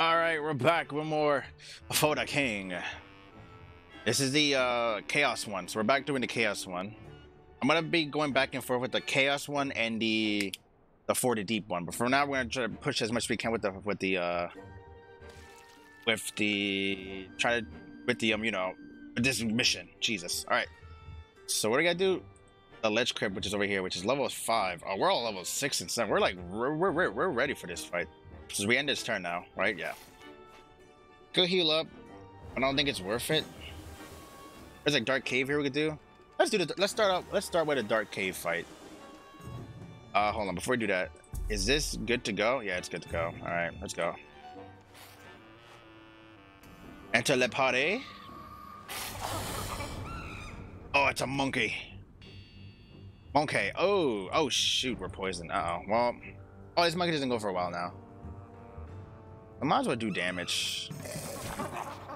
Alright, we're back with more Foda King. This is the uh, Chaos one, so we're back doing the Chaos one. I'm gonna be going back and forth with the Chaos one and the the For the Deep one, but for now we're gonna try to push as much as we can with the with the uh with the try to with the um you know with this mission. Jesus. Alright. So what do we gotta do? The Lich Crypt, which is over here, which is level five. Oh, we're all level six and seven. We're like we're we're, we're ready for this fight. So we end this turn now, right? Yeah. Go heal up. I don't think it's worth it. There's like dark cave here we could do. Let's do the. Let's start out. Let's start with a dark cave fight. Uh, hold on. Before we do that, is this good to go? Yeah, it's good to go. All right, let's go. Enter le party. Oh, it's a monkey. Monkey. Oh, oh shoot, we're poisoned. Uh oh. Well, oh, this monkey doesn't go for a while now. I might as well do damage.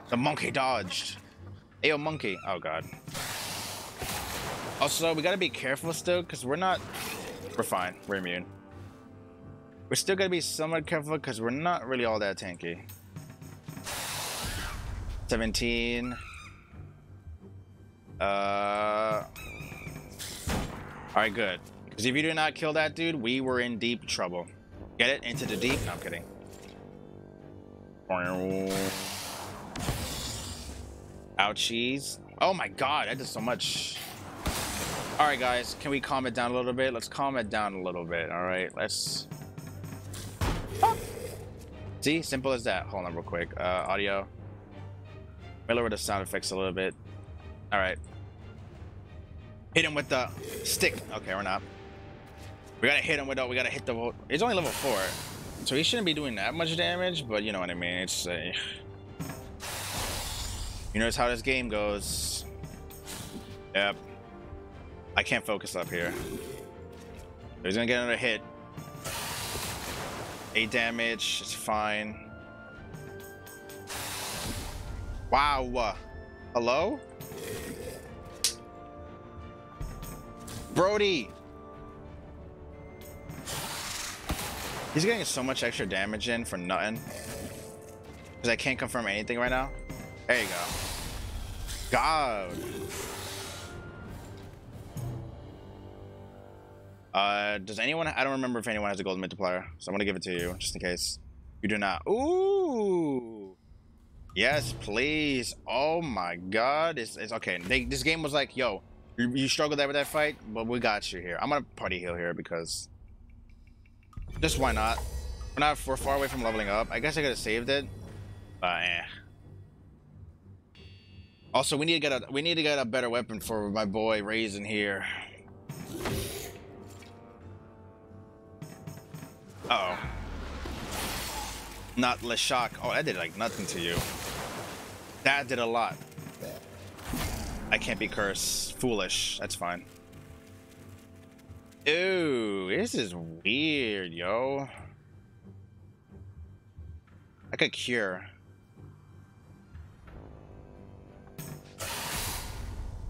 The monkey dodged. Ayo, monkey. Oh, God. Also, we gotta be careful still, because we're not... We're fine. We're immune. We're still gotta be somewhat careful, because we're not really all that tanky. 17. Uh... Alright, good. Because if you do not kill that dude, we were in deep trouble. Get it? Into the deep? No, I'm kidding. Ouchies. Oh my god, I did so much. Alright guys, can we calm it down a little bit? Let's calm it down a little bit, alright? Let's... See? Simple as that. Hold on real quick. Uh, audio. lower the sound effects a little bit. Alright. Hit him with the stick. Okay, we're not. We gotta hit him with the... We gotta hit the... It's only level 4. So he shouldn't be doing that much damage, but you know what I mean. It's a... You notice how this game goes. Yep. I can't focus up here. He's gonna get another hit. Eight damage, it's fine. Wow. Hello? Brody! He's getting so much extra damage in for nothing. Because I can't confirm anything right now. There you go. God. Uh, does anyone... I don't remember if anyone has a golden multiplier. So I'm going to give it to you, just in case. You do not. Ooh. Yes, please. Oh my god. It's, it's okay. They, this game was like, yo, you, you struggled there with that fight, but we got you here. I'm going to party heal here because just why not? We're not we're far away from leveling up. I guess I could have saved it. But eh. Also, we need to get a we need to get a better weapon for my boy Reyyzin here. Uh oh. Not Leshak. Oh, that did like nothing to you. That did a lot. I can't be cursed. Foolish. That's fine. Ooh, this is weird, yo. I could cure.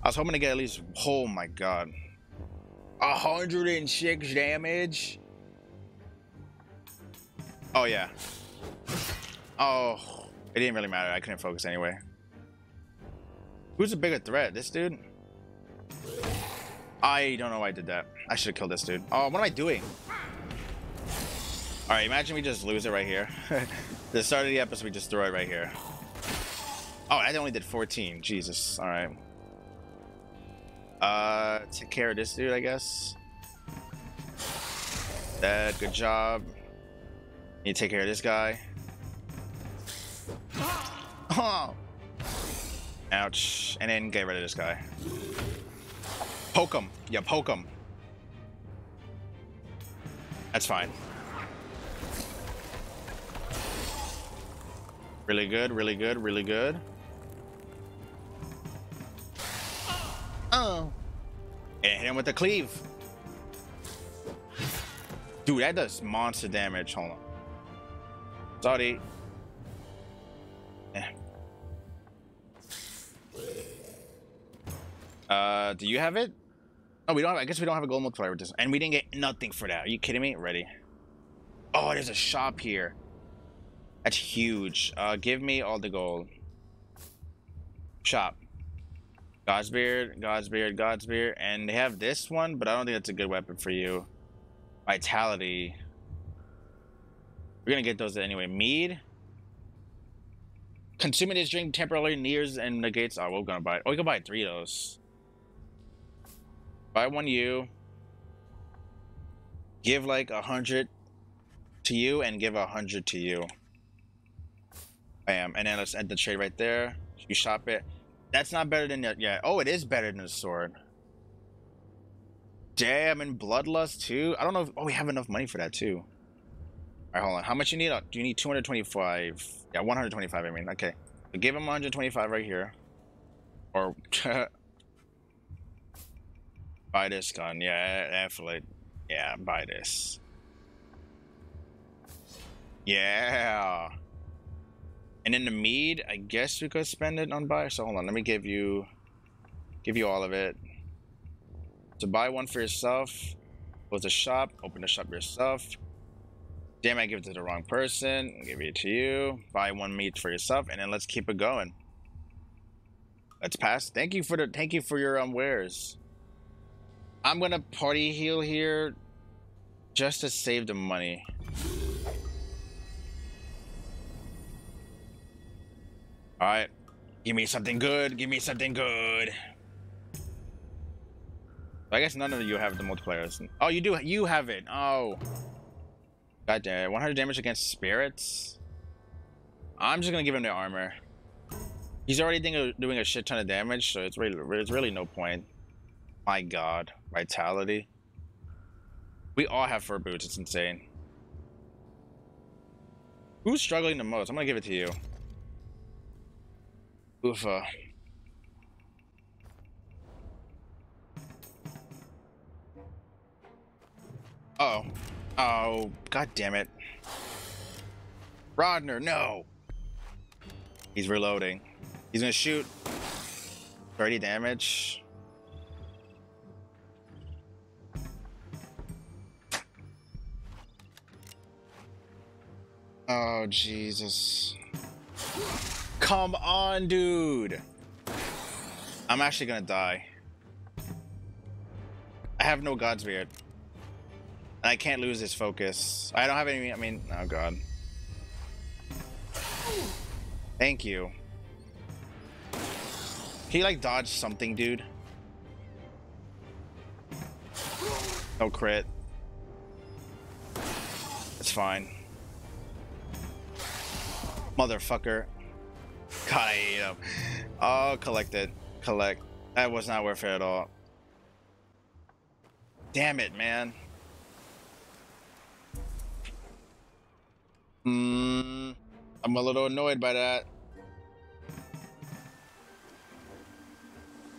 I was hoping to get at least, oh my god. 106 damage? Oh yeah. Oh, it didn't really matter. I couldn't focus anyway. Who's a bigger threat? This dude? I don't know why I did that. I should have killed this dude. Oh, what am I doing? All right, imagine we just lose it right here. the start of the episode, we just throw it right here. Oh, I only did 14. Jesus. All right. Uh, take care of this dude, I guess. Dead. Good job. To take care of this guy. Oh. Ouch. And then get rid of this guy. Poke him. Yeah, poke him. That's fine. Really good, really good, really good. Oh. And hit him with the cleave. Dude, that does monster damage. Hold on. Sorry. Yeah. Uh, do you have it? Oh, we don't have, I guess we don't have a gold multiplier with this. And we didn't get nothing for that. Are you kidding me? Ready. Oh, there's a shop here. That's huge. Uh, give me all the gold. Shop. Godsbeard, Godsbeard, Godsbeard. And they have this one, but I don't think that's a good weapon for you. Vitality. We're gonna get those anyway. Mead. Consuming this drink temporarily nears and negates. Oh, we're gonna buy it. Oh, we can buy three of those. Buy one you. Give like a hundred to you and give a hundred to you. Bam. And then let's end the trade right there. You shop it. That's not better than yeah. Oh, it is better than the sword. Damn, and bloodlust too. I don't know. If, oh, we have enough money for that too. All right, hold on. How much you need? Do you need 225? Yeah, 125. I mean, okay. So give him 125 right here. Or buy this gun. Yeah, definitely. Yeah, buy this. Yeah. And in the mead, I guess we could spend it on buy. So hold on, let me give you give you all of it. To buy one for yourself, go to shop, open the shop yourself. Damn, I give it to the wrong person. I'll give it to you. Buy one meat for yourself, and then let's keep it going. Let's pass. Thank you for the thank you for your um wares. I'm gonna party heal here just to save the money. Alright. Give me something good. Give me something good. I guess none of you have the multipliers. Oh, you do. You have it. Oh. God damn it. 100 damage against spirits? I'm just gonna give him the armor. He's already doing a shit ton of damage, so it's really, it's really no point. My god. Vitality. We all have fur boots. It's insane. Who's struggling the most? I'm gonna give it to you. Oofa. Uh oh. Oh, god damn it. Rodner, no! He's reloading. He's gonna shoot. 30 damage. Oh, Jesus. Come on, dude. I'm actually gonna die. I have no Godsbeard. And I can't lose this focus. I don't have any, I mean, oh god. Thank you. Can you like dodge something, dude? No crit. It's fine. Motherfucker. God, I hate him. Oh, collect it. Collect. That was not worth it at all. Damn it, man. Hmm. I'm a little annoyed by that.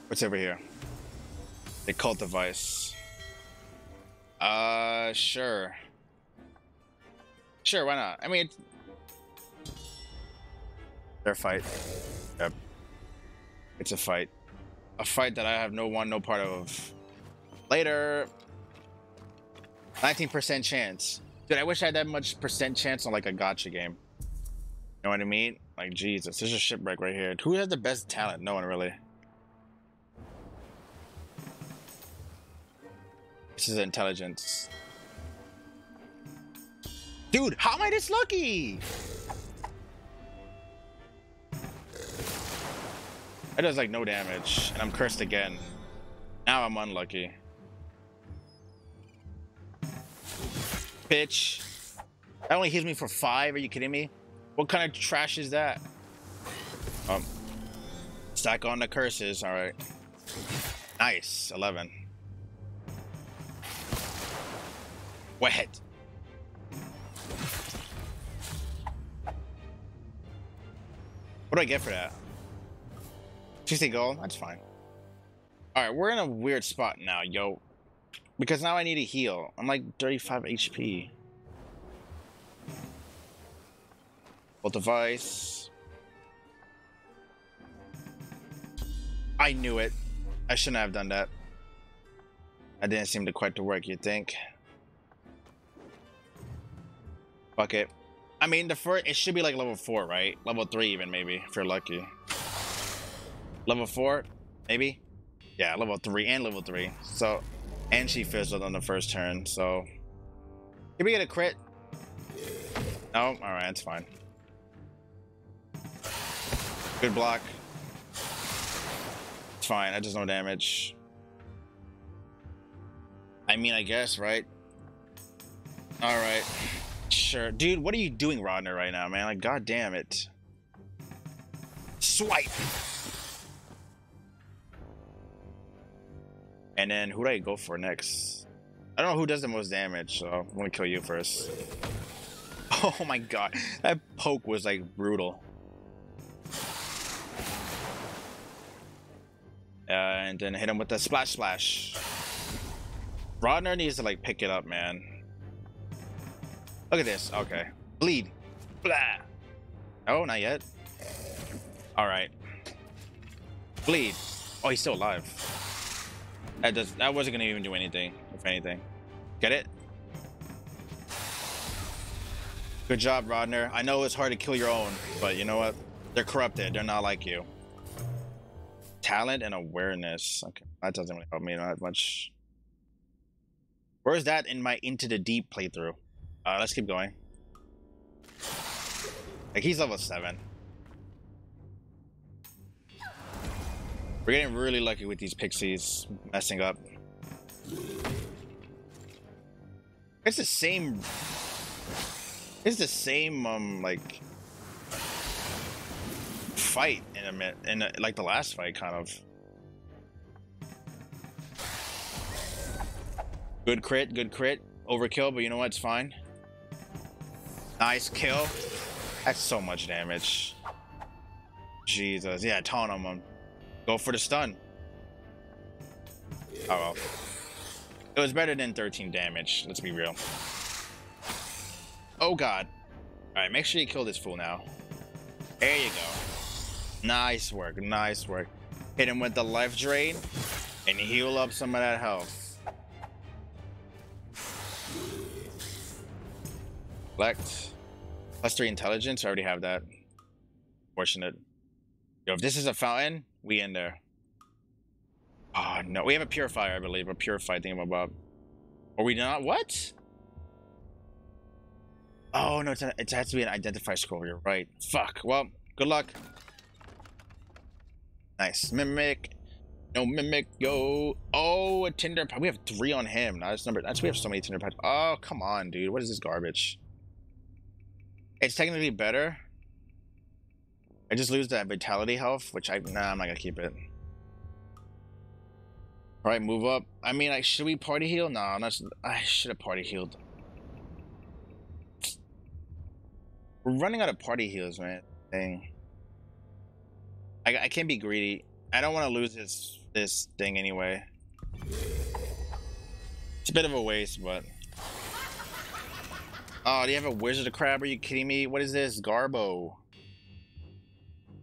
What's over here? The cult device. Uh, sure. Sure, why not? I mean, their fight. Yep. It's a fight. A fight that I have no one, no part of. Later. 19% chance. Dude, I wish I had that much percent chance on like a gacha game. You know what I mean? Like, Jesus, there's a shipwreck right here. Who has the best talent? No one really. This is intelligence. Dude, how am I this lucky? That does like no damage, and I'm cursed again. Now I'm unlucky. Bitch. That only heals me for five, are you kidding me? What kind of trash is that? Um, stack on the curses, alright. Nice, 11. Wet. What do I get for that? 60 gold? That's fine. Alright, we're in a weird spot now, yo. Because now I need a heal. I'm like 35 HP. Full device. I knew it. I shouldn't have done that. I didn't seem to quite to work, you think? Fuck it. I mean, the first it should be like level four, right? Level three, even maybe if you're lucky. Level four, maybe. Yeah, level three and level three. So, and she fizzled on the first turn. So, can we get a crit? No, all right, it's fine. Good block. It's fine. That does no damage. I mean, I guess, right? All right. Sure. Dude, what are you doing, Rodner, right now, man? Like, god damn it. Swipe! And then, who do I go for next? I don't know who does the most damage, so I'm gonna kill you first. Oh my god. That poke was, like, brutal. And then hit him with the splash splash. Rodner needs to, like, pick it up, man. Look at this. Okay. Bleed. Blah. Oh, not yet. All right. Bleed. Oh, he's still alive. That does. That wasn't gonna even do anything. If anything. Get it? Good job, Rodner. I know it's hard to kill your own, but you know what? They're corrupted. They're not like you. Talent and awareness. Okay, that doesn't really help me that much. Where is that in my Into the Deep playthrough? Uh, let's keep going. Like, he's level 7. We're getting really lucky with these pixies messing up. It's the same... It's the same, um, like... Fight in a minute, in a, like the last fight, kind of. Good crit, good crit. Overkill, but you know what? It's fine. Nice kill. That's so much damage. Jesus. Yeah, taunt on him. Go for the stun. Oh well. It was better than 13 damage, let's be real. Oh god. Alright, make sure you kill this fool now. There you go. Nice work, nice work. Hit him with the life drain and heal up some of that health. Select. Plus three intelligence. I already have that. Fortunate. Yo, if this is a fountain, we in there. Oh no, we have a purifier, I believe. A purified thing thingamabob. Are we not? What? Oh no, it has to be an identify scroll. You're right. Fuck. Well, good luck. Nice. Mimic. No mimic. Yo. Oh, a tinder. We have three on him. That's number. That's we have so many tinder pads. Oh, come on, dude. What is this garbage? It's technically better. I just lose that vitality health, which I nah, I'm not gonna keep it. All right, move up. I mean, like, should we party heal? No, I'm not. I should have party healed. We're running out of party heals, man. Dang. I, I can't be greedy. I don't want to lose this this thing anyway. It's a bit of a waste, but Oh, do you have a wizard crab? Are you kidding me? What is this? Garbo.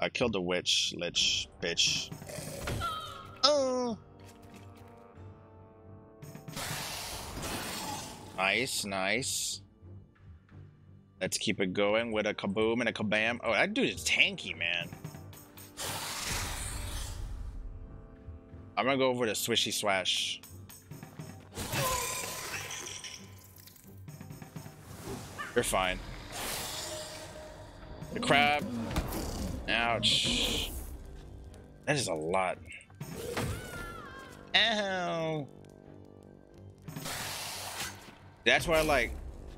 I killed the witch, lich, bitch. Oh. Nice, nice. Let's keep it going with a kaboom and a kabam. Oh, that dude is tanky, man. I'm gonna go over to swishy swash. You're fine. The crab. Ouch. That is a lot. Ow. That's what I like.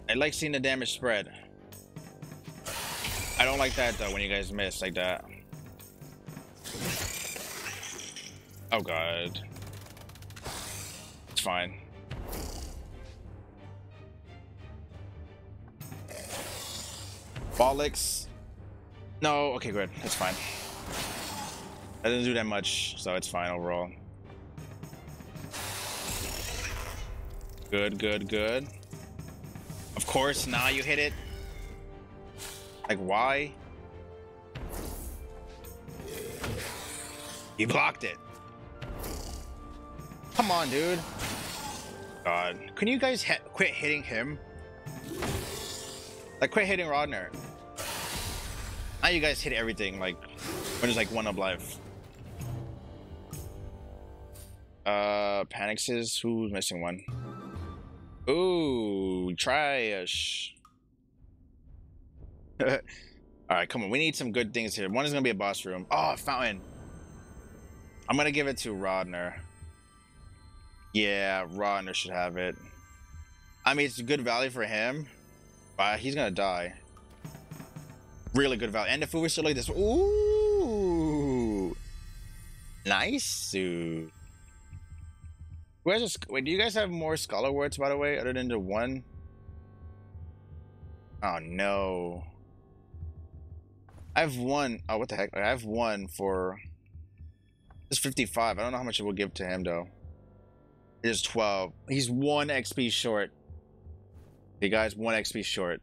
I like seeing the damage spread. I don't like that though when you guys miss like that. Oh god. It's fine. Bollocks. No, okay, good. That's fine. That didn't do that much, so it's fine overall. Good, good, good. Of course, now you hit it. Like, why? You blocked it. Come on, dude. God. Can you guys quit hitting him? Like, quit hitting Rodner. Now you guys hit everything, like, when there's like one up life. Uh, Panics who's missing one? Ooh, trash. Alright, come on. We need some good things here. One is to be a boss room. Oh, fountain. I'm to give it to Rodner. Yeah, Rodner should have it. I mean, it's a good value for him, but he's to die. Really good value. And if we were still like this, ooh, nice. Who has a, wait, do you guys have more scholar words, by the way, other than the one? Oh, no. I have one. Oh, what the heck? I have one for... It's 55. I don't know how much it will give to him, though. It is 12. He's one XP short. Hey, guys, one XP short.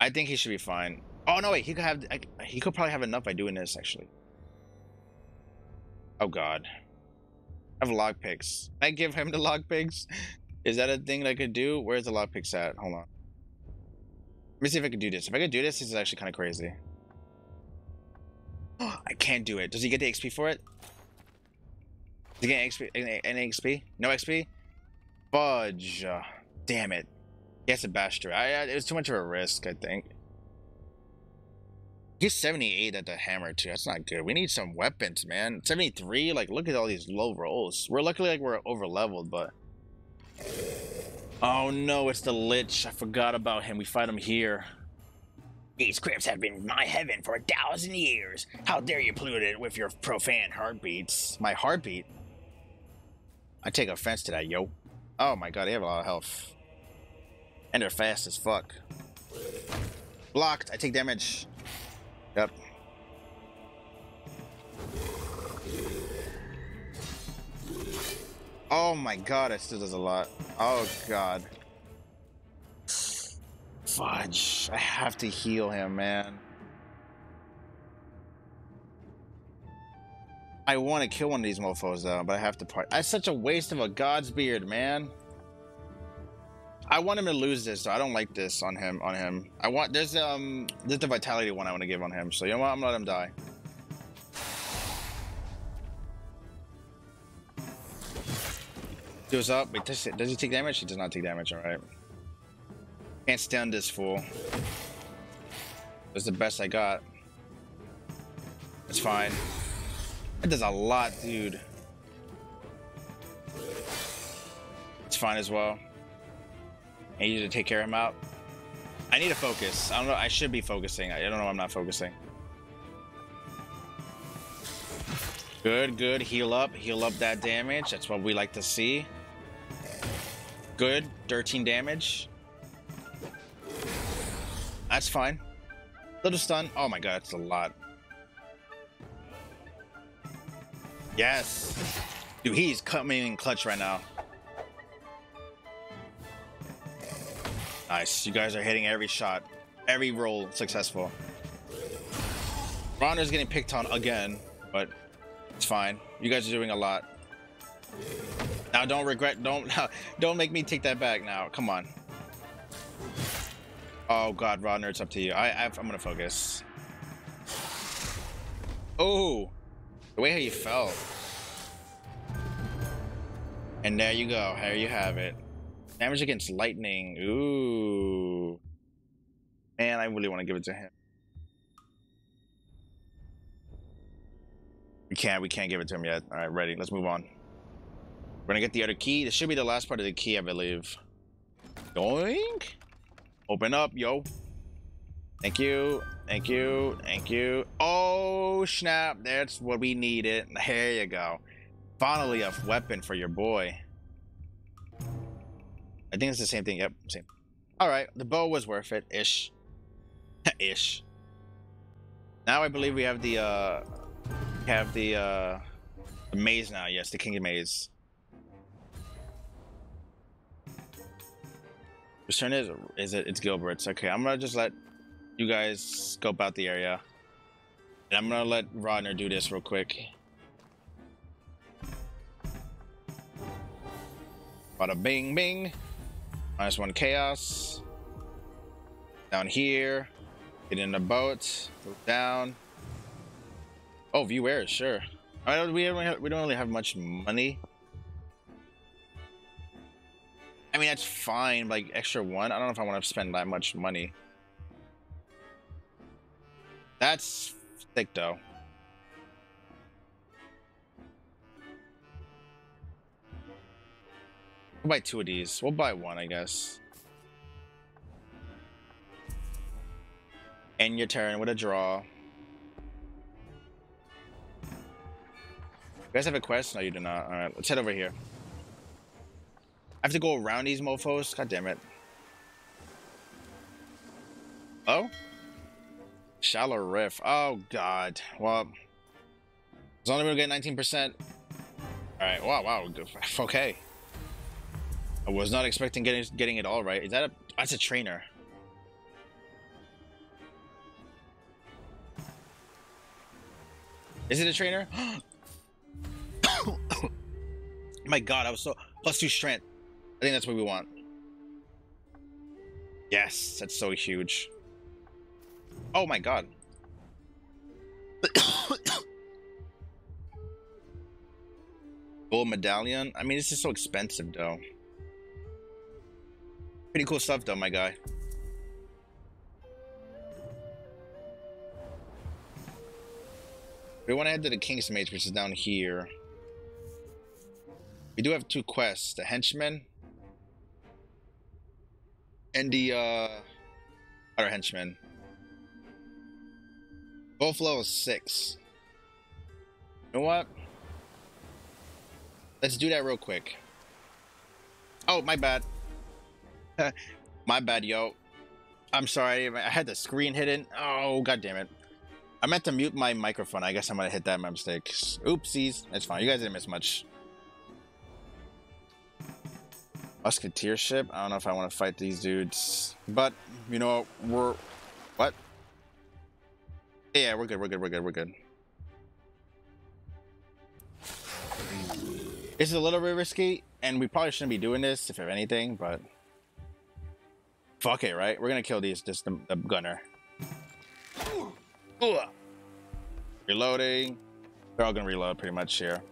I think he should be fine. Oh, no, wait. He could have... He could probably have enough by doing this, actually. Oh, God. I have lockpicks. I give him the lockpicks. Is that a thing I could do? Where's the lockpicks at? Hold on. Let me see if I can do this. If I could do this, this is actually kind of crazy. I can't do it. Does he get the XP for it? Does he get XP? Any XP? No XP? Fudge. Damn it. Bash through. I, I, it was too much of a risk, I think. He's 78 at the hammer too. That's not good. We need some weapons, man. 73, like look at all these low rolls. We're luckily like we're over leveled, but Oh no, it's the Lich. I forgot about him. We fight him here. These crypts have been my heaven for a thousand years. How dare you pollute it with your profane heartbeats? My heartbeat? I take offense to that, yo. Oh my god, they have a lot of health. And they're fast as fuck. Blocked. I take damage. Yep. Oh my god, it still does a lot. Oh god. Fudge. I have to heal him, man. I want to kill one of these mofos though, but I have to part. That's such a waste of a Godsbeard, man. I want him to lose this, so I don't like this on him. On him, I want there's um there's the vitality one I want to give on him. So you know what? I'm gonna let him die. Goes up. Wait, does, does he take damage? He does not take damage. All right. Can't stand this fool. That's the best I got. It's fine. That does a lot, dude. It's fine as well. I need to take care of him out. I need to focus. I don't know. I should be focusing. I don't know. I'm not focusing. Good, good. Heal up. Heal up that damage. That's what we like to see. Good. 13 damage. That's fine. Little stun. Oh my god, that's a lot. Yes. Dude, he's coming in clutch right now. Nice. You guys are hitting every shot. Every roll successful. Rodner's getting picked on again, but it's fine. You guys are doing a lot. Now don't regret don't don't make me take that back now. Come on. Oh god, Rodner, it's up to you. I, I I'm gonna focus. Oh, the way how you fell. And there you go. There you have it. Damage against lightning. Ooh. Man, I really want to give it to him. We can't. We can't give it to him yet. All right, ready. Let's move on. We're gonna get the other key. This should be the last part of the key, I believe. Doink. Open up, yo. Thank you. Thank you. Thank you. Oh, snap. That's what we needed. There you go. Finally, a weapon for your boy. I think it's the same thing. Yep, same. All right, the bow was worth it, ish, ish. Now I believe we have the uh, have the uh, the maze now. Yes, the king of maze. Whose turn is is it? It's Gilbert's. Okay, I'm gonna just let you guys scope out the area, and I'm gonna let Rodner do this real quick. Bada bing bing. Minus one chaos. Down here. Get in the boat. Go down. Oh, view air, sure. I we, have, we don't really have much money. I mean, that's fine. Like, extra one. I don't know if I want to spend that much money. That's thick, though. We'll buy two of these. We'll buy one, I guess. End your turn with a draw. You guys have a quest? No, you do not. Alright, let's head over here. I have to go around these mofos? God damn it. Oh? Shallow Rift. Oh, God. Well, as long as we get 19%. Alright, wow, wow. Okay. I was not expecting getting getting it all right. Is that a that's a trainer? Is it a trainer? My god, I was so plus two strength. I think that's what we want. Yes, that's so huge. Oh my god. Gold medallion? I mean, it's just so expensive though. Pretty cool stuff though, my guy. We want to head to the King's Maze, which is down here. We do have two quests, the henchman and the uh other henchman. Both level six. You know what? Let's do that real quick. Oh, my bad. My bad, yo. I'm sorry. I had the screen hidden. Oh, god damn it. I meant to mute my microphone. I guess I'm gonna hit that my mistake. Oopsies. That's fine. You guys didn't miss much. Musketeer ship. I don't know if I want to fight these dudes. But, you know, we're... What? Yeah, we're good. We're good. We're good. We're good. This is a little bit risky, and we probably shouldn't be doing this, if anything, but... Fuck it, right? We're gonna kill these, just the, the gunner. Ugh. Reloading. They're all gonna reload pretty much here.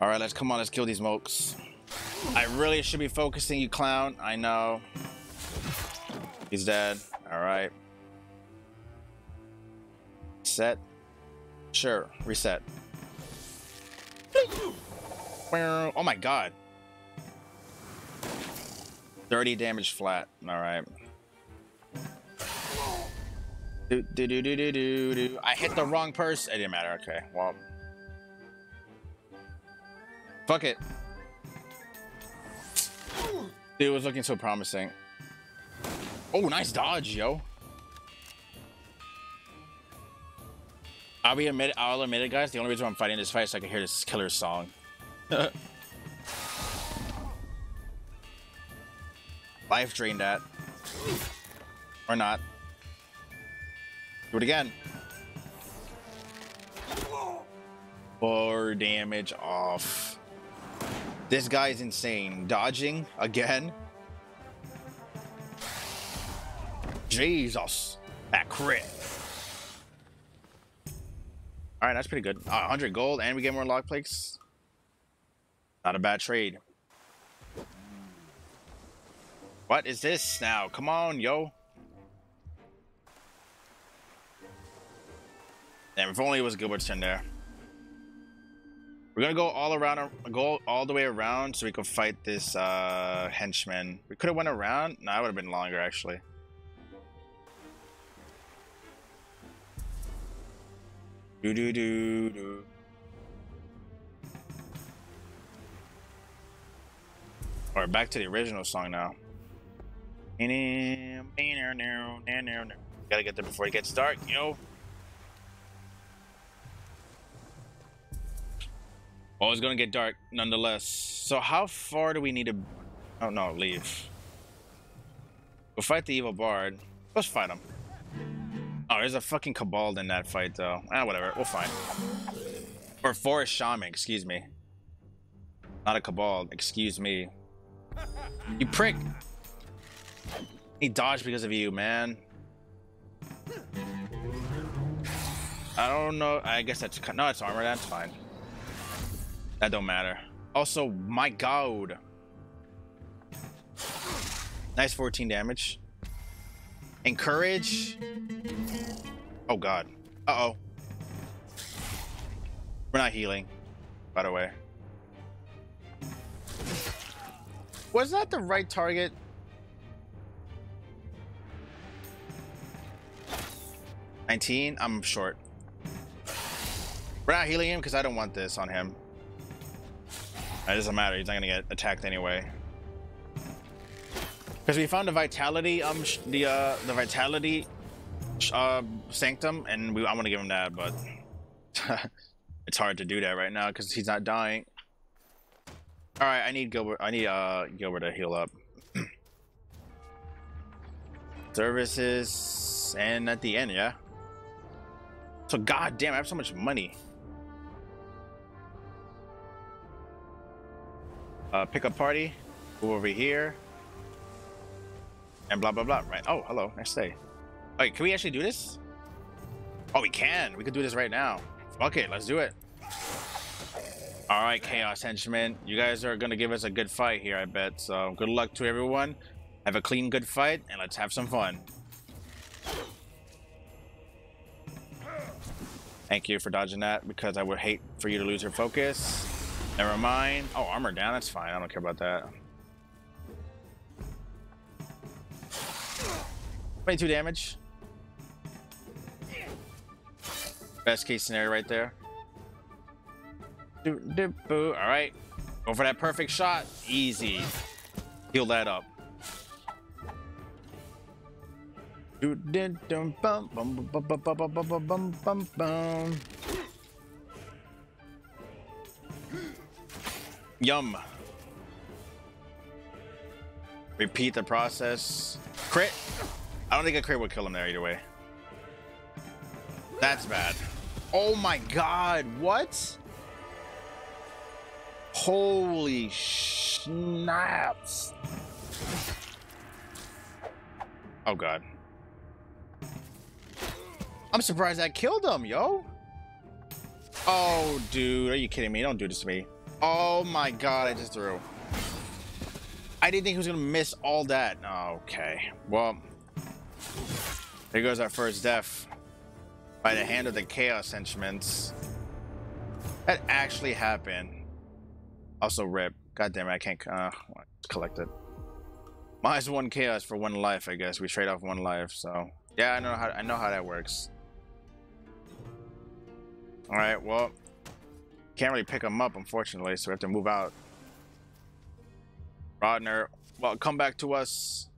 All right, let's come on. Let's kill these mokes. I really should be focusing, you clown. I know. He's dead. All right. Set. Sure. Reset. Oh my god. 30 damage flat. All right. Do, do, do, do, do, do. I hit the wrong person. It didn't matter. Okay. Well. Fuck it. Dude, it was looking so promising. Oh, nice dodge, yo. I'll be admit I'll admit it, guys. The only reason I'm fighting this fight is so I can hear this killer song. Life drain that. Or not. Do it again. Four damage off. This guy is insane. Dodging again. Jesus. That crit. Alright, that's pretty good. Uh, 100 gold and we get more lock plates. Not a bad trade. What is this now? Come on, yo. Damn, if only it was Gilbert's turn there. We're gonna go all around, go all the way around so we can fight this uh, henchman. We could have went around. No, that would have been longer actually. Do do do do. Or back to the original song now. Gotta get there before it gets dark, yo. Oh, it's gonna get dark nonetheless. So how far do we need to... Oh, no, leave. We'll fight the evil bard. Let's fight him. Oh, there's a fucking cabal in that fight, though. Ah, whatever. We'll fight. Or forest shaman, excuse me. Not a cabal, excuse me. You prick! He dodged because of you, man. I don't know. I guess that's no, it's armor. That's fine. That don't matter. Also, my god. Nice 14 damage. Encourage. Oh god. Uh-oh. We're not healing, by the way. Was that the right target? Nineteen. I'm short. We're not healing him because I don't want this on him. It doesn't matter. He's not gonna get attacked anyway. Because we found the vitality, um, the uh, the vitality, uh, sanctum, and we I want to give him that, but it's hard to do that right now because he's not dying. All right, I need Gilbert. I need uh Gilbert to heal up. Services and at the end, yeah. So god damn, I have so much money. Uh, pick up party. Go over here. And blah blah blah. Right. Oh, hello. Nice day. Wait, can we actually do this? Oh, we can. We could do this right now. It. Let's do it. All right, Chaos Henchmen. You guys are going to give us a good fight here, I bet. So good luck to everyone. Have a clean, good fight, and let's have some fun. Thank you for dodging that, because I would hate for you to lose your focus. Never mind. Oh, armor down. That's fine. I don't care about that. 22 damage. Best case scenario right there. All right. Go for that perfect shot. Easy. Heal that up. Yum. Repeat the process. Crit. I don't think a crit would kill him there either way. That's bad. Oh my god, what? Holy snaps. Oh god. I'm surprised I killed him, yo. Oh, dude, are you kidding me? Don't do this to me. Oh my god, I just threw. I didn't think he was gonna miss all that. Okay, well, here goes our first death by the hand of the Chaos Instruments. That actually happened. Also, rip. God damn it, I can't uh, collect it. Minus one chaos for one life, I guess. We trade off one life, so yeah, I know how I know how that works. All right, well, can't really pick them up, unfortunately, so we have to move out. Rodner, well, come back to us.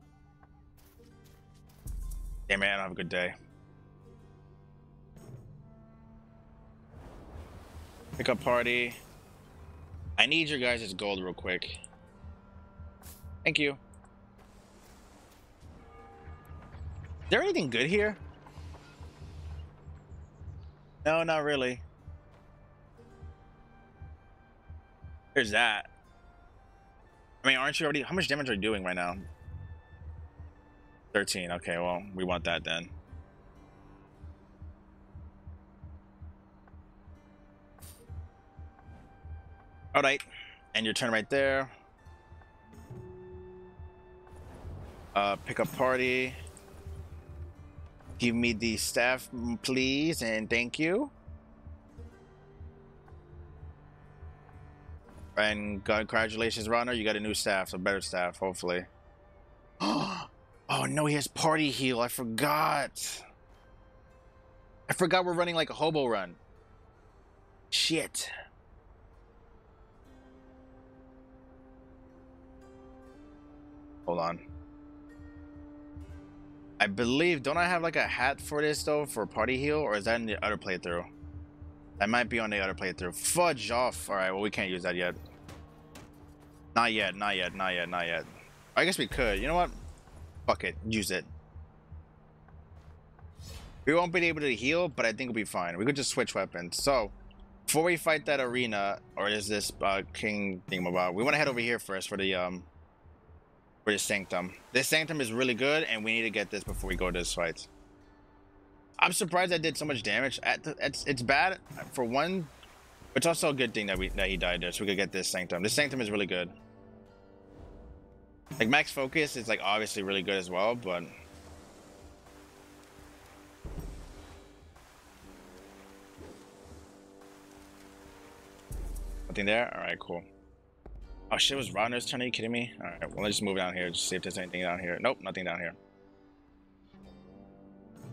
Yeah, man, have a good day. Pick up party. I need your guys' gold real quick. Thank you. Is there anything good here? No, not really. There's that. I mean, aren't you already... How much damage are you doing right now? 13. Okay, well, we want that then. All right, and your turn right there. Uh, pick up party. Give me the staff, please, and thank you. And congratulations, Runner. You got a new staff, a better staff, hopefully. oh no, he has party heal. I forgot. I forgot we're running like a hobo run. Shit. Hold on. I believe, don't I have like a hat for this though, for party heal, or is that in the other playthrough? That might be on the other playthrough. Fudge off. All right, well, we can't use that yet. Not yet, not yet, not yet, not yet. I guess we could. You know what? Fuck it. Use it. We won't be able to heal, but I think we'll be fine. We could just switch weapons. So, before we fight that arena, or is this uh, king thing about, we want to head over here first for the um, for the Sanctum. This Sanctum is really good, and we need to get this before we go to this fight. I'm surprised I did so much damage. It's, it's bad for one, it's also a good thing that we that he died there, so we could get this Sanctum. This Sanctum is really good. Like max focus is like obviously really good as well, but nothing there. All right, cool. Oh shit, was Rodner's turn? Are you kidding me? All right, well let's just move down here. Just see if there's anything down here. Nope, nothing down here.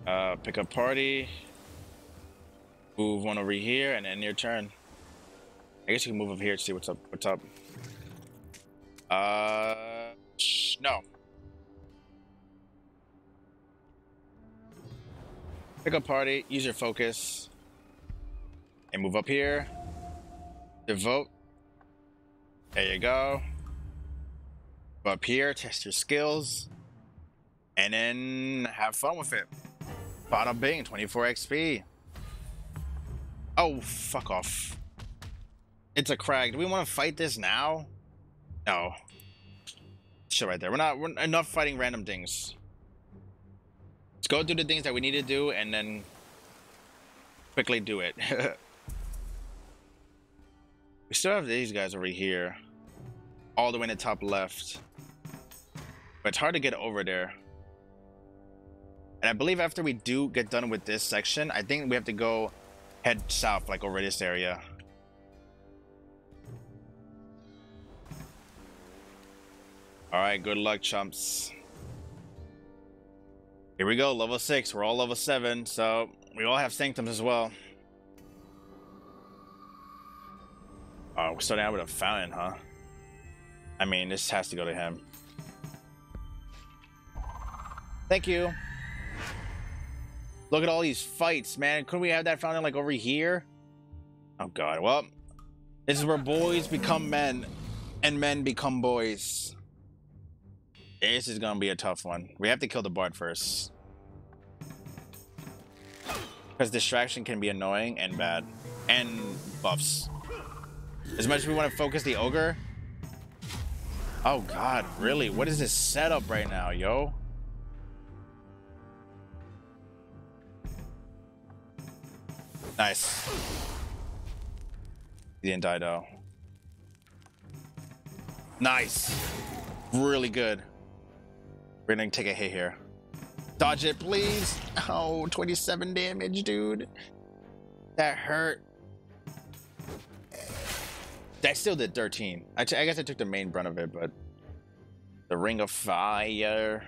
Uh, pick up party. Move one over here, and end your turn. I guess you can move over here to see what's up. What's up? Uh, no. Pick up party. Use your focus, and move up here. Devote. There you go. Go up here, test your skills, and then have fun with it. Bottom bing, 24 XP. Oh, fuck off. It's a crag. Do we want to fight this now? No. Shit right there. We're not we're enough fighting random things. Let's go do the things that we need to do and then quickly do it. we still have these guys over here. All the way in the top left. But it's hard to get over there. And I believe after we do get done with this section, I think we have to go head south, like over this area. Alright, good luck, chumps. Here we go, level 6. We're all level 7, so we all have sanctums as well. Oh, we're starting out with a fountain, huh? I mean, this has to go to him. Thank you. Look at all these fights, man. Couldn't we have that fountain like over here? Oh god, well, this is where boys become men and men become boys. This is gonna be a tough one. We have to kill the bard first. Because distraction can be annoying and bad. And buffs. As much as we want to focus the ogre. Oh god, really? What is this setup right now, yo? Nice. He didn't die though. Nice. Really good. We're gonna take a hit here. Dodge it, please. Oh, 27 damage, dude. That hurt. That still did 13. I, guess I took the main brunt of it, but the Ring of Fire.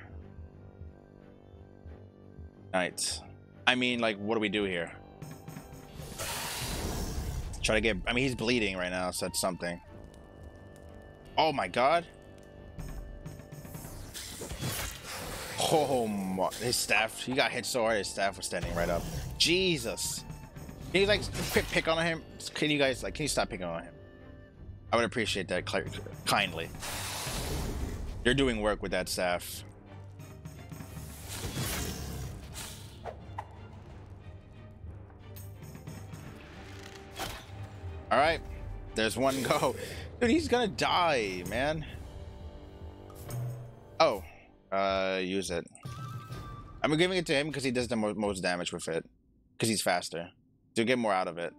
Knights. I mean, like, what do we do here? Try to get... I mean, he's bleeding right now, so that's something. Oh, my God. Oh, my, his staff. He got hit so hard, his staff was standing right up. Jesus. Can you, like, quick pick on him? Can you guys, like, can you stop picking on him? I would appreciate that kindly. You're doing work with that staff. All right, there's one go. Dude, he's gonna die, man. Oh, uh, use it. I'm giving it to him because he does the mo most damage with it. Because he's faster. To get more out of it.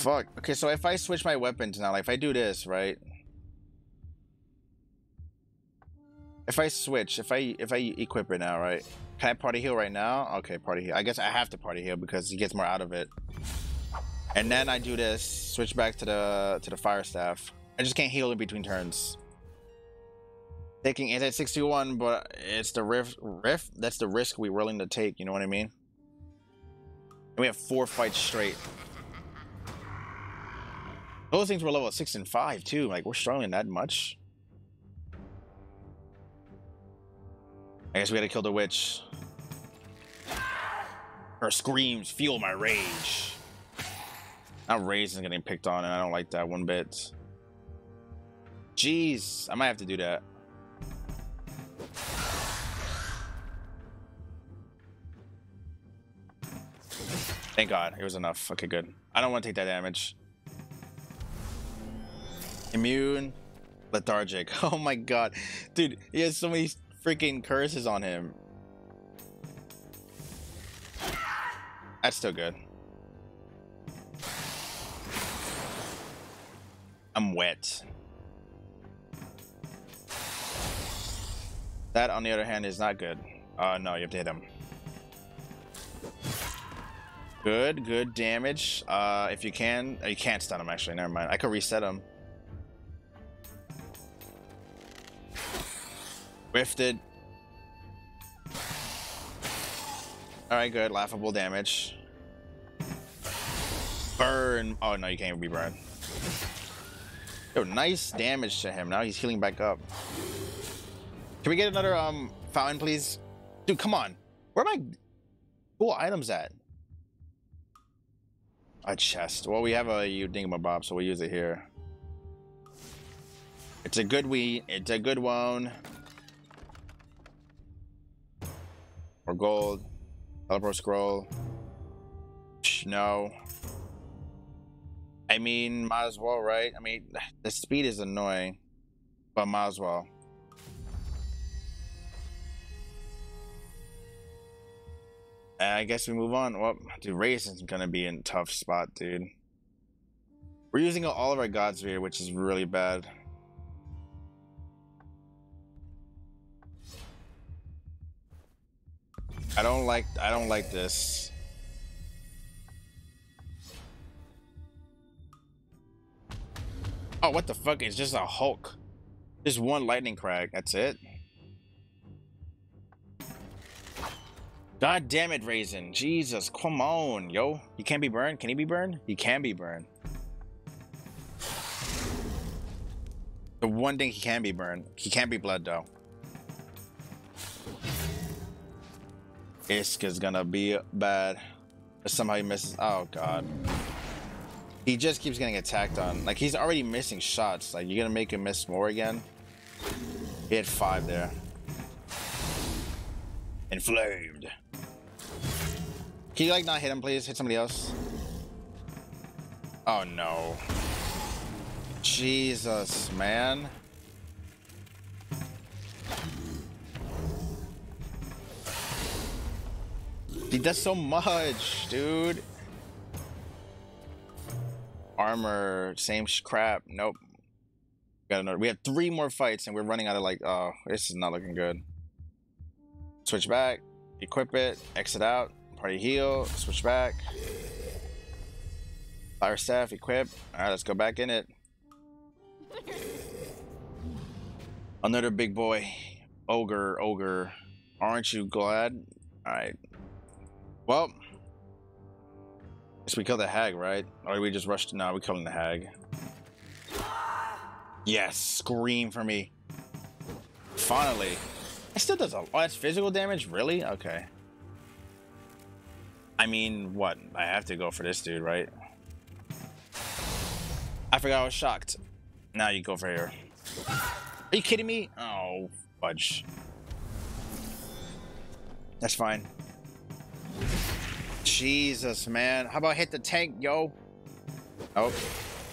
Fuck. Okay, so if I switch my weapons now, like if I do this, right? If I switch, if I if I equip it now, right? Can I party heal right now? Okay, party heal. I guess I have to party heal because he gets more out of it. And then I do this, switch back to the to the fire staff. I just can't heal in between turns. Taking anti 61, but it's the riff riff. That's the risk we're willing to take. You know what I mean? And we have four fights straight. Those things were level six and five too. Like we're struggling that much. I guess we gotta kill the witch. Her screams fuel my rage. Now is getting picked on, and I don't like that one bit. Jeez, I might have to do that. Thank God, it was enough. Okay, good. I don't want to take that damage. Immune. lethargic. Oh my god. Dude, he has so many freaking curses on him. That's still good. I'm wet. That, on the other hand, is not good. Uh, no, you have to hit him. Good, good damage. Uh, if you can, uh, you can't stun him actually. Never mind. I could reset him. Whiffed. All right, good. Laughable damage. Burn. Oh no, you can't even be burned. Yo, nice damage to him. Now he's healing back up. Can we get another um fountain, please? Dude, come on. Where are my cool items at? A chest. Well, we have a you dingamabob, so we'll use it here. It's a good wheat. It's a good one. Gold. Teleport scroll. No. I mean, might as well, right? I mean, the speed is annoying, but might as well. And I guess we move on. Well, dude, race is gonna be in tough spot, dude. We're using all of our gods here, which is really bad. I don't like I don't like this. Oh, what the fuck? It's just a Hulk. Just one lightning crag. That's it. God damn it, Reyyzin. Jesus, come on, yo. You can't be burned? Can he be burned? He can be burned. The one thing he can be burned. He can't be blood, though. Isk is gonna be bad. Somehow he misses. Oh, God. He just keeps getting attacked on. Like, he's already missing shots. Like, you're gonna make him miss more again? He had five there. Inflamed. Can you like not hit him, please? Hit somebody else. Oh no. Jesus, man. Does so much, dude. Armor, same crap. Nope. Got another. We have three more fights, and we're running out of like. Oh, this is not looking good. Switch back, equip it, exit out. Party heal, switch back. Fire staff, equip. Alright, let's go back in it. Another big boy. Ogre, ogre. Aren't you glad? Alright. Well. Guess we killed the hag, right? Or we just rushed? No, we killed the hag. Yes, scream for me. Finally. It still does a lot. Oh, that's physical damage? Really? Okay. I mean, what? I have to go for this dude, right? I forgot I was shocked. Now you go for here. Are you kidding me? Oh, fudge. That's fine. Jesus, man. How about hit the tank, yo? Oh.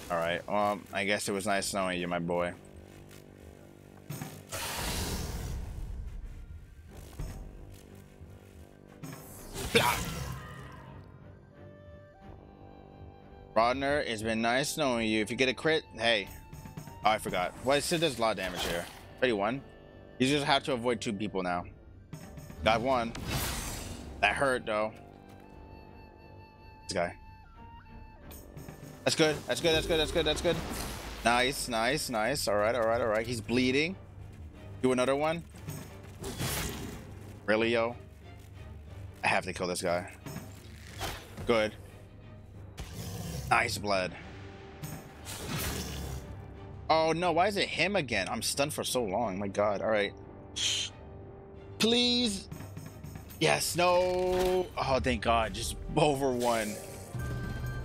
Alright, well, um, I guess it was nice knowing you, my boy. Rodner, it's been nice knowing you. If you get a crit, hey. Oh, I forgot. Well, it still does a lot of damage here. 31. You just have to avoid two people now. Got one. That hurt, though. This guy. That's good. That's good. That's good. That's good. That's good. Nice, nice, nice. All right, all right, all right. He's bleeding. Do another one. Really, yo? I have to kill this guy. Good. Nice blood. Oh no, why is it him again? I'm stunned for so long. My god. All right. Please. Yes, no. Oh, thank god. Just over one.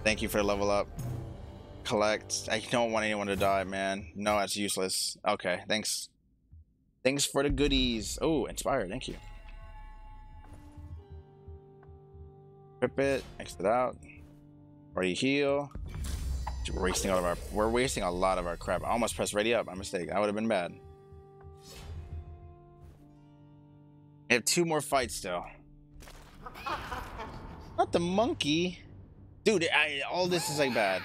Thank you for the level up. Collect. I don't want anyone to die, man. No, that's useless. Okay, thanks. Thanks for the goodies. Oh, inspired. Thank you. Rip it. Exit out. Party heal. We're wasting all of our we're wasting a lot of our crap. I almost pressed ready up. My mistake. That would have been bad. I have two more fights still. Not the monkey. Dude, I, all this is like bad.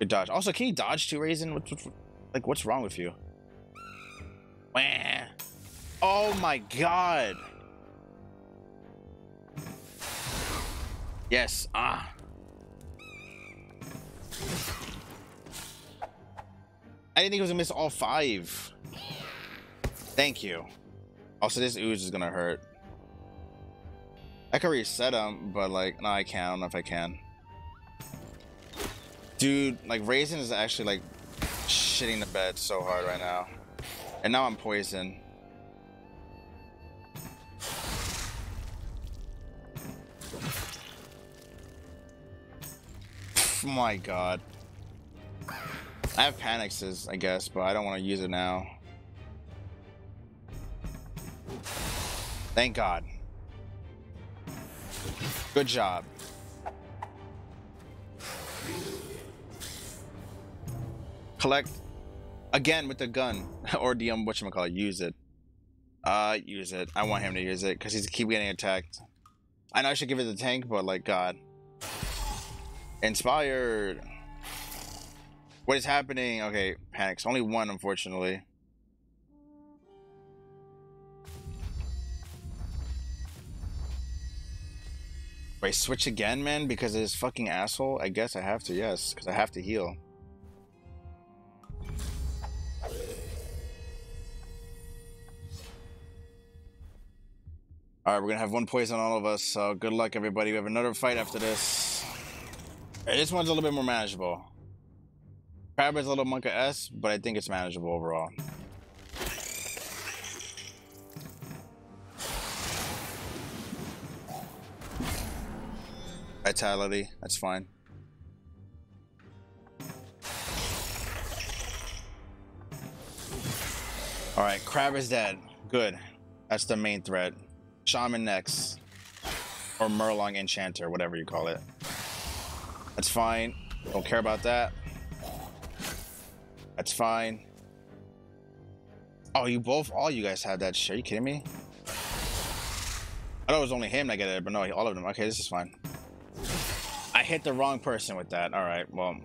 Good dodge. Also, can you dodge too, Reyyzin? What, what, like, what's wrong with you? Wah. Oh my god. Yes. Ah. I didn't think it was gonna miss all five. Thank you. Also, this ooze is gonna hurt. I could reset him, but like, no, I can't. I don't know if I can. Dude, like, Reyyzin is actually like shitting the bed so hard right now. And now I'm poisoned. my god. I have Panixes, I guess, but I don't want to use it now. Thank God. Good job. Collect again with the gun or the um whatchamacallit, use it. Uh use it. I want him to use it because he's keep getting attacked. I know I should give it the tank, but like God. Inspired. What is happening? Okay, panics. Only one, unfortunately. Wait, switch again, man? Because of fucking asshole? I guess I have to, yes. Because I have to heal. Alright, we're gonna have one poison on all of us, so good luck, everybody. We have another fight after this. This one's a little bit more manageable. Crab is a little monkaS, but I think it's manageable overall. Vitality, that's fine. Alright, Crab is dead. Good. That's the main threat. Shaman next. Or Murloc Enchanter, whatever you call it. That's fine. Don't care about that. That's fine. Oh, you both, all you guys had that shit. Are you kidding me? I thought it was only him that get it, but no, all of them. Okay, this is fine. Hit the wrong person with that. All right, well.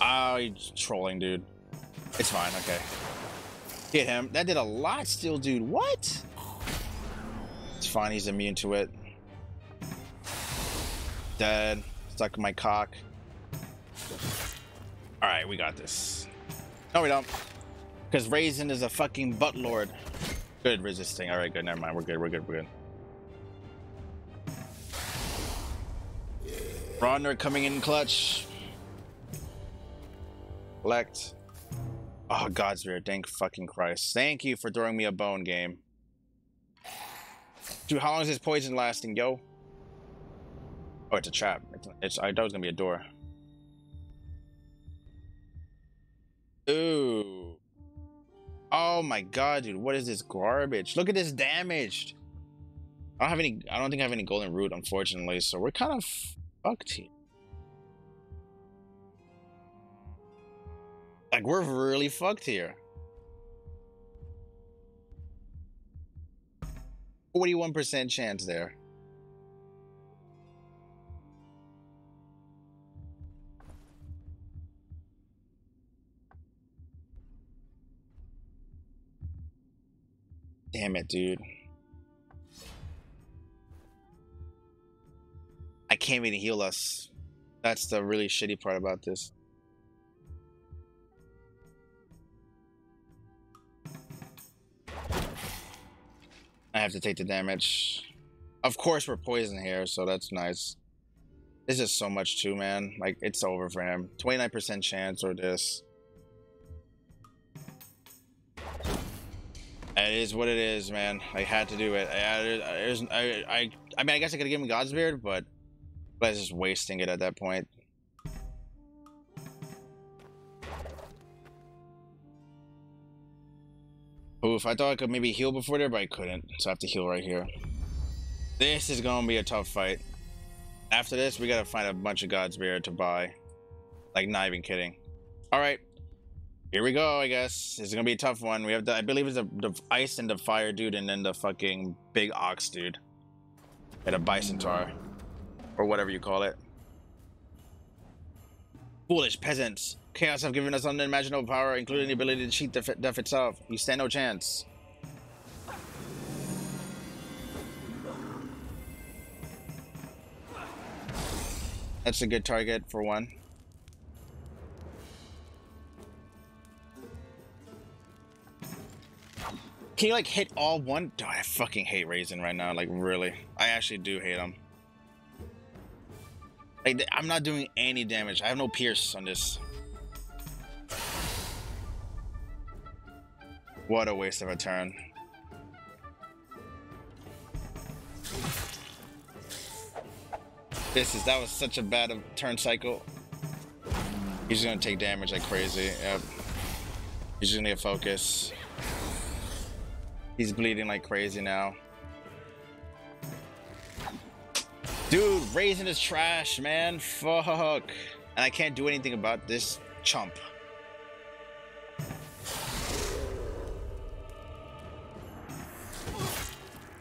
Ah, oh, he's trolling, dude. It's fine, okay. Hit him. That did a lot still, dude. What? It's fine, he's immune to it. Dead. Stuck in my cock. Alright, we got this. No, we don't. Because Reyyzin is a fucking butt lord. Good resisting. Alright, good. Never mind. We're good. We're good. We're good. Bronner coming in clutch. Collect. Oh, God's spirit. Thank fucking Christ. Thank you for throwing me a bone game. Dude, how long is this poison lasting, yo? Oh, it's a trap. It's, it's I thought it was gonna be a door. Ooh. Oh my god, dude. What is this garbage? Look at this damaged. I don't have any I don't think I have any golden root, unfortunately, so we're kind of fucked here. Like we're really fucked here. 41% chance there. Damn it, dude. I can't even heal us. That's the really shitty part about this. I have to take the damage. Of course we're poisoned here, so that's nice. This is so much too, man. Like, it's over for him. 29% chance or this. It is what it is, man. I had to do it. I, I, I, I mean, I guess I could have given Godsbeard, but I was just wasting it at that point. Oof, I thought I could maybe heal before there, but I couldn't. So I have to heal right here. This is going to be a tough fight. After this, we gotta find a bunch of Godsbeard to buy. Like, not even kidding. Alright. Here we go, I guess. This is gonna be a tough one. We have the, I believe it's the, the ice and the fire dude, and then the fucking big ox dude. And a Bicentar. Or whatever you call it. Foolish peasants. Chaos have given us unimaginable power, including the ability to cheat death, death itself. You stand no chance. That's a good target for one. Can you like hit all one? Oh, I fucking hate Reyyzin right now. Like really, I actually do hate him. Like I'm not doing any damage. I have no pierce on this. What a waste of a turn. This is that was such a bad turn cycle. He's gonna take damage like crazy. Yep. He's gonna get focus. He's bleeding like crazy now. Dude, Reyyzin is trash, man. Fuck. And I can't do anything about this chump.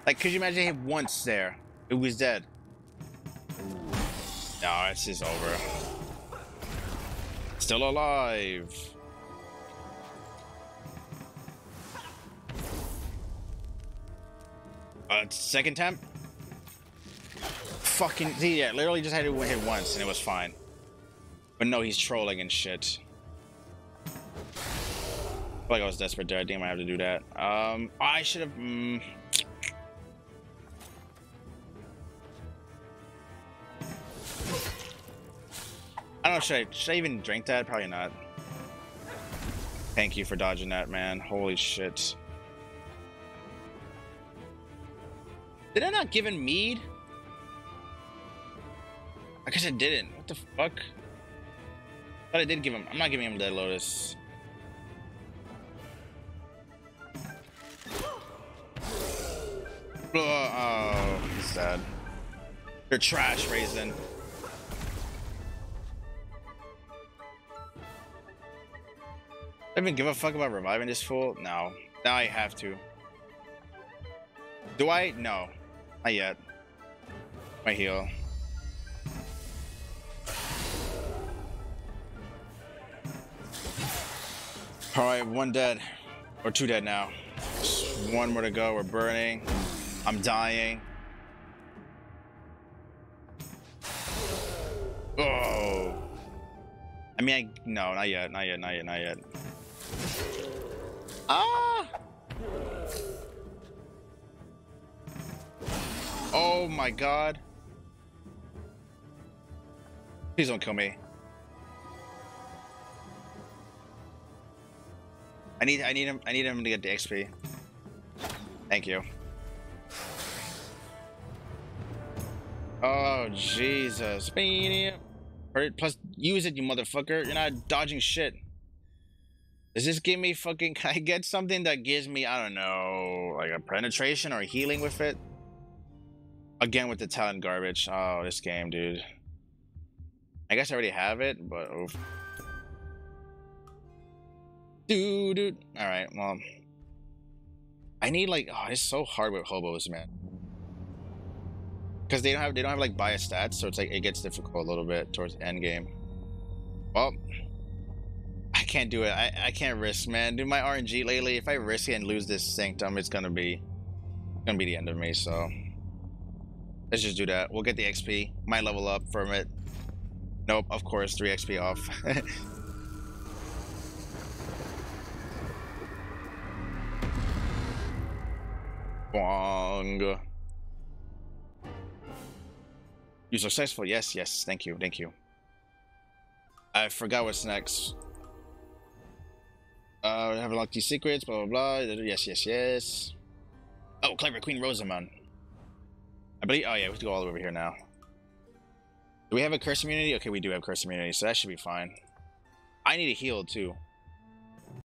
Like, could you imagine him once there? It was dead. No, this is over. Still alive. Uh, second temp? Fucking, see, yeah, literally just had to hit once and it was fine. But no, he's trolling and shit. I feel like I was desperate there. I think I might have to do that. Um, I should have... Mm, I don't know, should I, should I even drink that? Probably not. Thank you for dodging that, man. Holy shit. Did I not give him mead? I guess I didn't. What the fuck? I thought I did give him. I'm not giving him Dead Lotus. Oh, he's sad. You're trash, Reyyzin. I even give a fuck about reviving this fool? No. Now I have to. Do I? No. Not yet. My heal. Alright, one dead. Or two dead now. One more to go. We're burning. I'm dying. Oh. I mean, I, no, not yet, not yet, not yet, not yet. Ah! Oh my god. Please don't kill me. I need I need him I need him to get the XP. Thank you. Oh Jesus. Plus use it, you motherfucker. You're not dodging shit. Does this give me fucking can I get something that gives me, I don't know, like a penetration or healing with it? Again with the talent garbage. Oh, this game, dude. I guess I already have it, but oof. Dude, dude. Alright, well. I need like oh, it's so hard with hobos, man. Because they don't have they don't have like bias stats, so it's like it gets difficult a little bit towards end game. Well, I can't do it. I, I can't risk, man. Do my RNG lately. If I risk it and lose this sanctum, it's gonna be gonna be the end of me. So let's just do that. We'll get the XP. Might level up from it. Nope. Of course, three XP off. Bong. You successful? Yes, yes. Thank you, thank you. I forgot what's next. Uh, have unlocked these secrets, blah, blah, blah. Yes, yes, yes. Oh, Clever Queen Rosamund. I believe, oh yeah, we have to go all over here now. Do we have a curse immunity? Okay, we do have curse immunity, so that should be fine. I need a heal too.